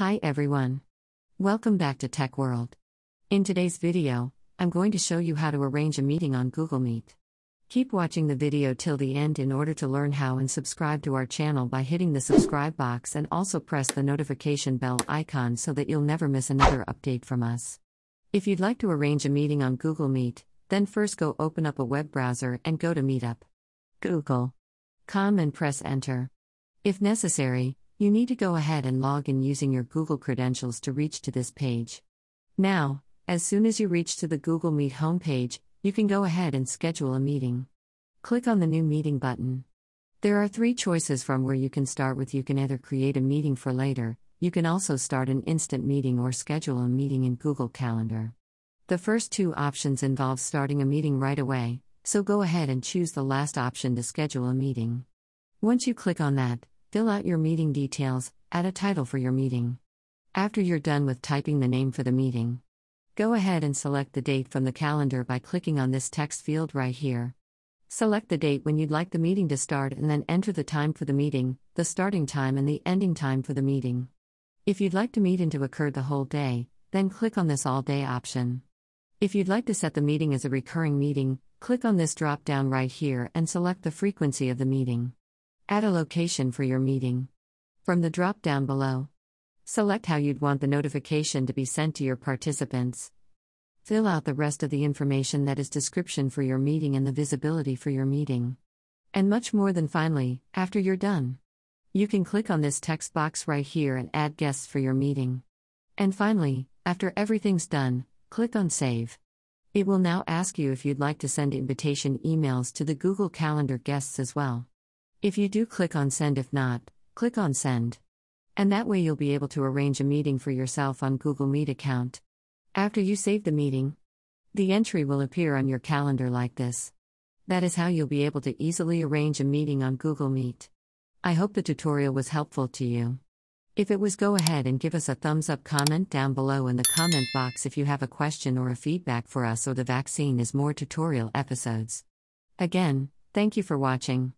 Hi everyone. Welcome back to Tech World. In today's video, I'm going to show you how to arrange a meeting on Google Meet. Keep watching the video till the end in order to learn how and subscribe to our channel by hitting the subscribe box and also press the notification bell icon so that you'll never miss another update from us. If you'd like to arrange a meeting on Google Meet, then first go open up a web browser and go to Meetup. Google.com and press enter. If necessary, you need to go ahead and log in using your Google credentials to reach to this page. Now, as soon as you reach to the Google Meet homepage, you can go ahead and schedule a meeting. Click on the New Meeting button. There are three choices from where you can start with. You can either create a meeting for later, you can also start an instant meeting or schedule a meeting in Google Calendar. The first two options involve starting a meeting right away, so go ahead and choose the last option to schedule a meeting. Once you click on that, Fill out your meeting details, add a title for your meeting. After you're done with typing the name for the meeting, go ahead and select the date from the calendar by clicking on this text field right here. Select the date when you'd like the meeting to start and then enter the time for the meeting, the starting time, and the ending time for the meeting. If you'd like the meeting to occur the whole day, then click on this All Day option. If you'd like to set the meeting as a recurring meeting, click on this drop down right here and select the frequency of the meeting. Add a location for your meeting. From the drop down below, select how you'd want the notification to be sent to your participants. Fill out the rest of the information that is description for your meeting and the visibility for your meeting. And much more than finally, after you're done. You can click on this text box right here and add guests for your meeting. And finally, after everything's done, click on Save. It will now ask you if you'd like to send invitation emails to the Google Calendar guests as well. If you do, click on Send. If not, click on Send. And that way you'll be able to arrange a meeting for yourself on Google Meet account. After you save the meeting, the entry will appear on your calendar like this. That is how you'll be able to easily arrange a meeting on Google Meet. I hope the tutorial was helpful to you. If it was, go ahead and give us a thumbs up comment down below in the comment box if you have a question or a feedback for us or the vaccine is more tutorial episodes. Again, thank you for watching.